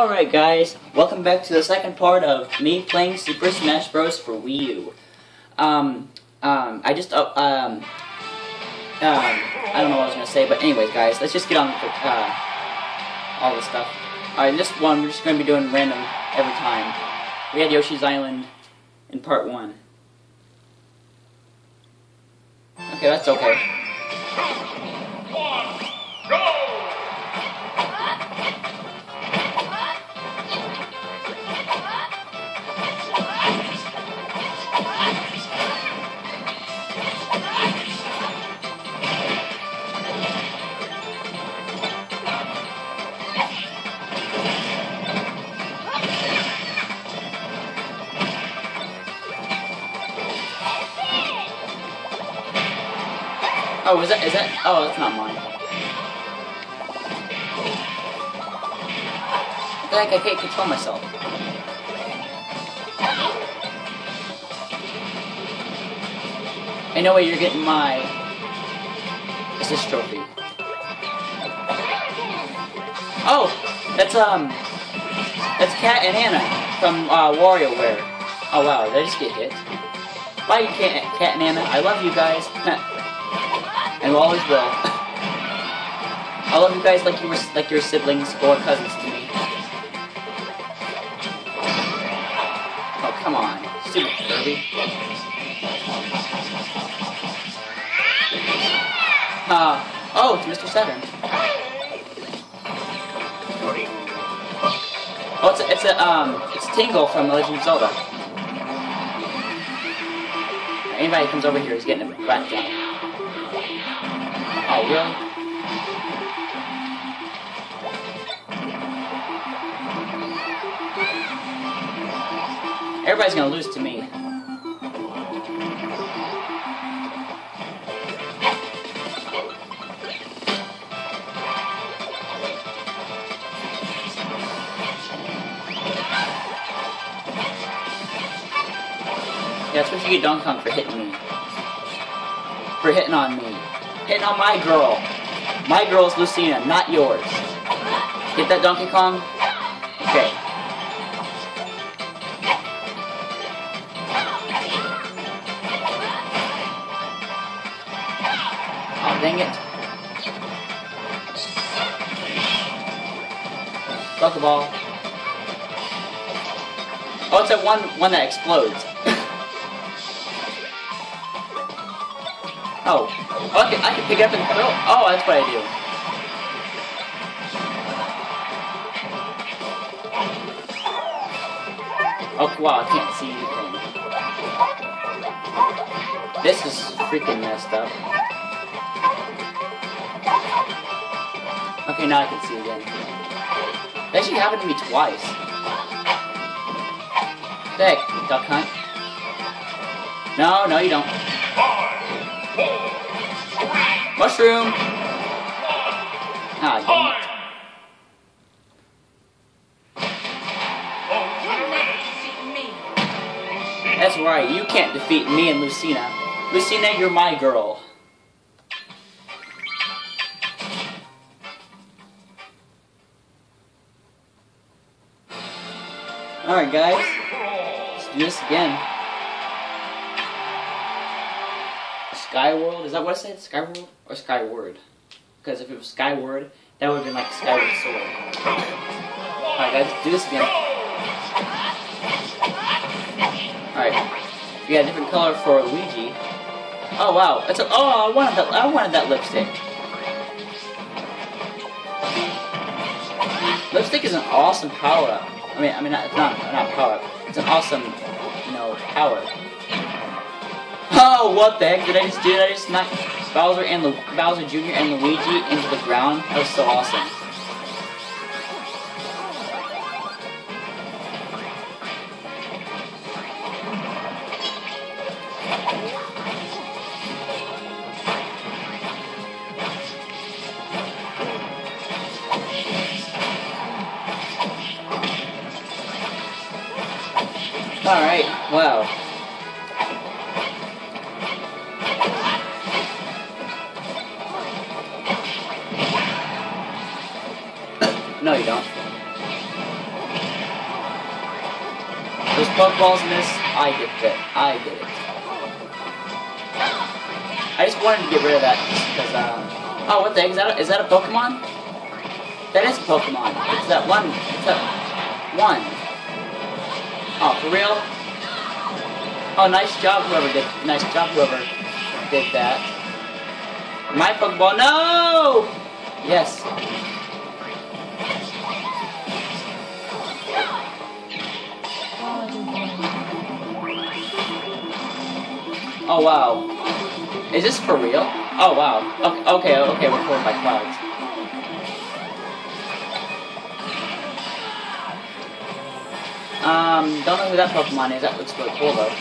Alright guys, welcome back to the second part of me playing Super Smash Bros. for Wii U. Um, um, I just, uh, um, um, I don't know what I was going to say, but anyways guys, let's just get on with, uh, all this stuff. Alright, this one, we're just going to be doing random every time. We had Yoshi's Island in part one. Okay, that's okay. Oh, is that, is that, oh, that's not mine. Like, I can't control myself. I know where you're getting my is this trophy. Oh, that's, um, that's Kat and Ana from, uh, WarioWare. Oh, wow, I just get hit? Bye, Kat, Kat and Ana. I love you guys. And always will. I love you guys like you were like your siblings or cousins to me. Oh come on, stupid Kirby. Uh, oh, it's Mr. Saturn. Oh, it's a, it's a um, it's Tingle from The Legend of Zelda. Anybody who comes over here is getting a back down. Oh. Everybody's gonna lose to me. Yeah, that's what you get Donkey Kong for hitting me. For hitting on me. Hitting on oh, my girl. My girl's Lucina, not yours. Get that Donkey Kong? Okay. Oh, dang it. Pokeball. Oh, it's that one one that explodes. Oh. oh, I can, pick up and throw. Oh, that's what I do. Oh, wow, I can't see anything. This is freaking messed up. Okay, now I can see again. That actually happened to me twice. Heck, duck hunt. No, no you don't. Mushroom! Ah. That's right, you can't defeat me and Lucina. Lucina, you're my girl. Alright guys, let's do this again. Skyworld, is that what I said? Skyworld? Or Skyward? Because if it was Skyward, that would have been like Skyward Sword. Alright guys, do this again. Alright. We got a different color for Luigi. Oh wow, it's a, oh I wanted that I wanted that lipstick. Lipstick is an awesome power up. I mean, I mean, it's not not power up. It's an awesome, you know, power. Oh, what the heck did I just do? I just knock Bowser and Bowser Jr. and Luigi into the ground? That was so awesome. Alright, wow. Those Pokeballs miss. I did it. I did it. I just wanted to get rid of that because, uh, oh, what the heck? Is that a, is that a Pokemon? That is a Pokemon. It's that one. It's that one. Oh, for real? Oh, nice job, whoever did. Nice job, whoever did that. My Pokeball. No! Yes. Oh wow. Is this for real? Oh wow. Okay, okay, okay we're fooled by clouds. Um, don't know who that Pokemon is. That looks really cool though.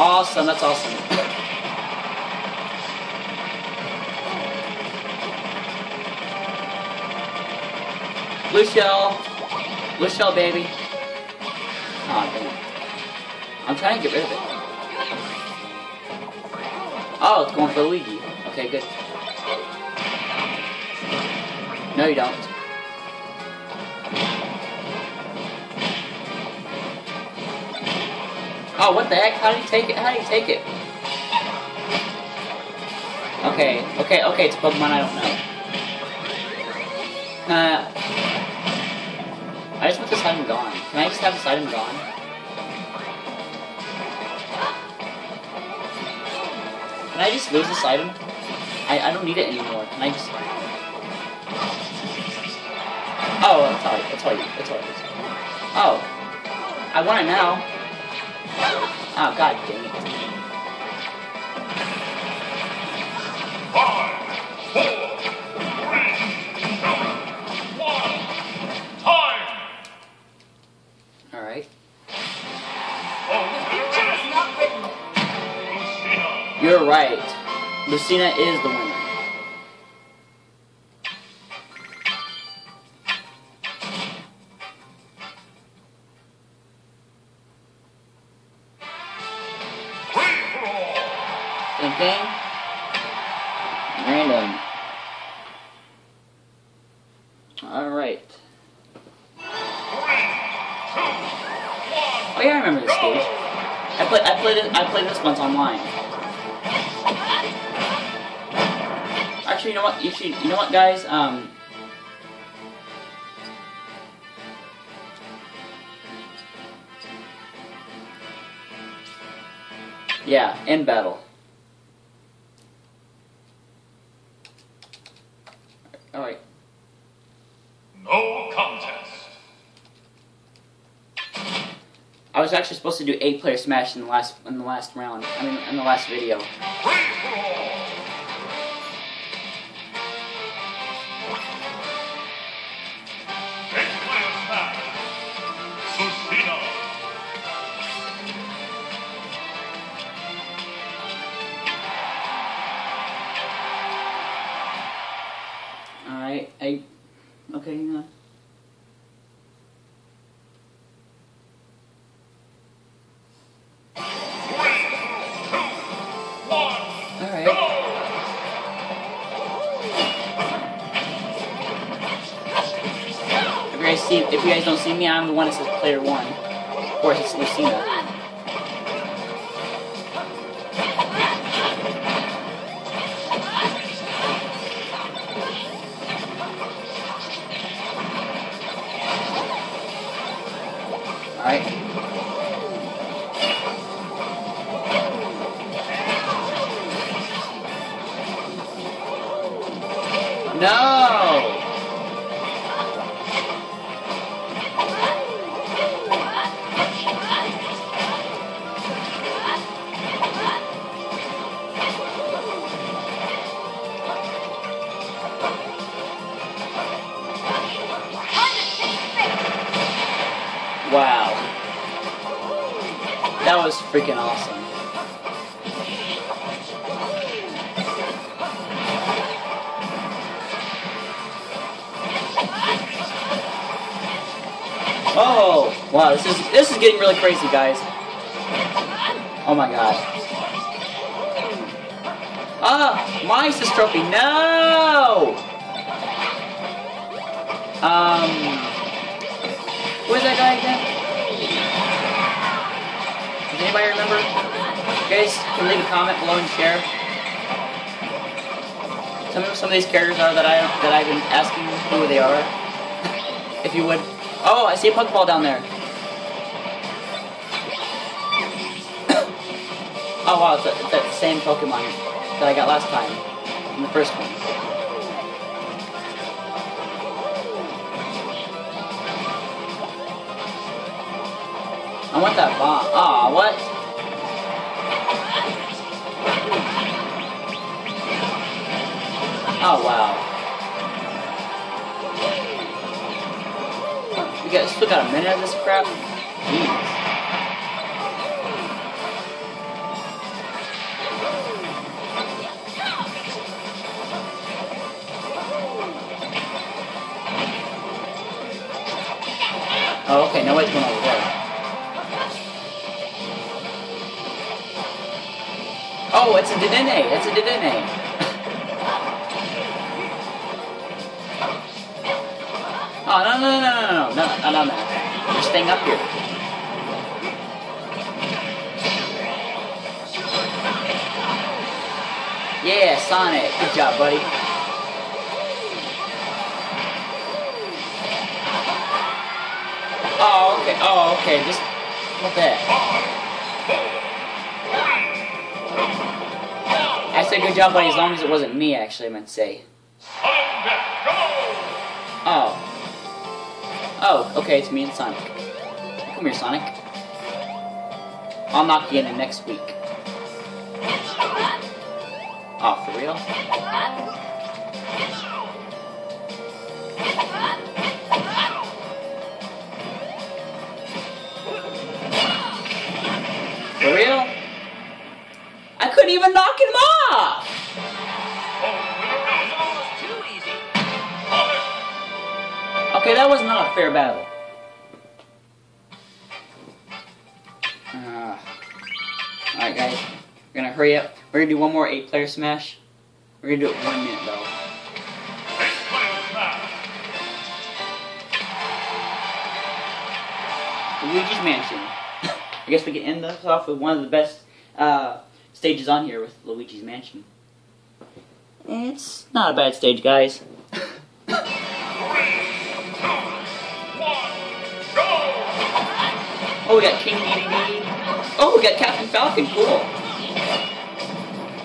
Awesome, that's awesome. Blue shell. Blue shell, baby. Aw, oh, I'm trying to get rid of it. Oh, it's going for Luigi. Okay, good. No, you don't. Oh, what the heck? How do you take it? How do you take it? Okay, okay, okay, it's Pokemon I don't know. Uh, I just want this item gone. Can I just have this item gone? Can I just lose this item? I, I don't need it anymore. Can I just... Oh, that's all, that's all, that's all is. Oh. I want it now. Oh, god dang it. You're right. Lucina is the winner. Random. Alright. Oh yeah, I remember this stage. I played I played I played this once online. Actually, you know what? You should. You know what, guys? Um. Yeah, in battle. Alright. No contest. I was actually supposed to do eight player smash in the last in the last round. I mean in the last video. I okay, one, alright. If you guys see if you guys don't see me, I'm the one that says player one. Or it's Lucina. Was freaking awesome. Oh, wow, this is this is getting really crazy, guys. Oh my god. Ah, Mises trophy, no! Um, Where's that guy again? Does anybody remember? You guys can leave a comment below and share. Tell me what some of these characters are that I that I've been asking who they are. if you would. Oh, I see a Pokeball down there. oh wow, it's, a, it's that same Pokemon that I got last time in the first one. I want that bomb. Aw, what? Oh, wow. We got still got a minute of this crap? Jeez. Oh, okay, now nobody's going over there. Oh, it's a Dedenne. It's a Dedenne. oh, no, no, no, no, no, no, no no! that. Just staying up here. Yeah, Sonic. Good job, buddy. Oh, okay. Oh, okay. Just, what the heck? Said good job, buddy, as long as it wasn't me, actually, I meant to say. Oh. Oh, okay, it's me and Sonic. Come here, Sonic. I'll knock you in next week. Oh, for real? For real? I couldn't even knock him off! Okay, that was not a fair battle. Uh, Alright, guys. We're gonna hurry up. We're gonna do one more eight player smash. We're gonna do it one minute, though. eight player smash. Luigi's Mansion. I guess we can end this off with one of the best uh, stages on here with Luigi's Mansion. It's not a bad stage, guys. Oh, we got King Dedede. Oh, we got Captain Falcon. Cool.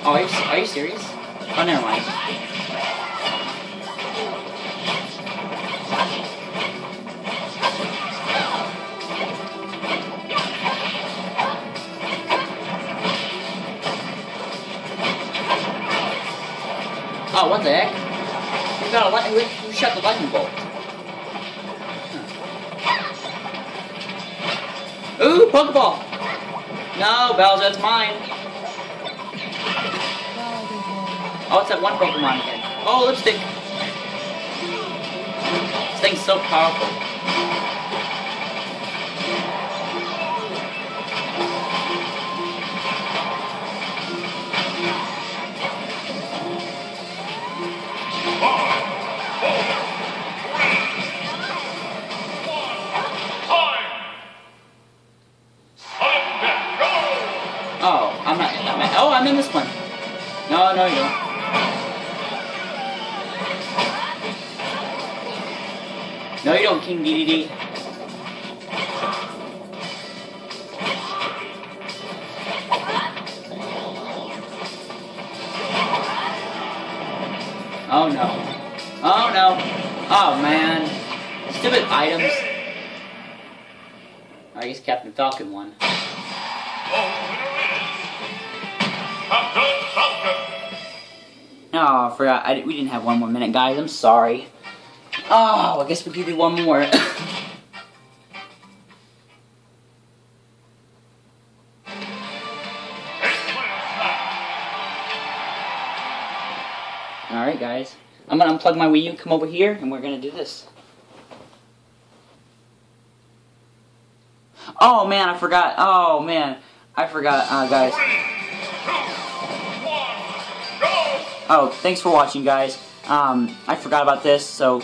Oh, are you, are you serious? Oh, never mind. Oh, what the heck? Who got a light? Who, who shot the lightning bolt? Ooh, Pokeball! No, Bowser, that's mine. Oh, it's that one Pokemon again. Oh, lipstick. This thing's so powerful. King Dedede. Oh no. Oh no. Oh man. Stupid items. Oh, I guess Captain Falcon won. Oh, winner is Captain Falcon. Oh, I forgot. I, we didn't have one more minute, guys. I'm sorry. Oh, I guess we could do one more. Eight player smash. Alright, guys. I'm gonna unplug my Wii U, come over here, and we're gonna do this. Oh man, I forgot. Oh man, I forgot, uh, guys. Three, two, one, go! Oh, thanks for watching, guys. Um, I forgot about this, so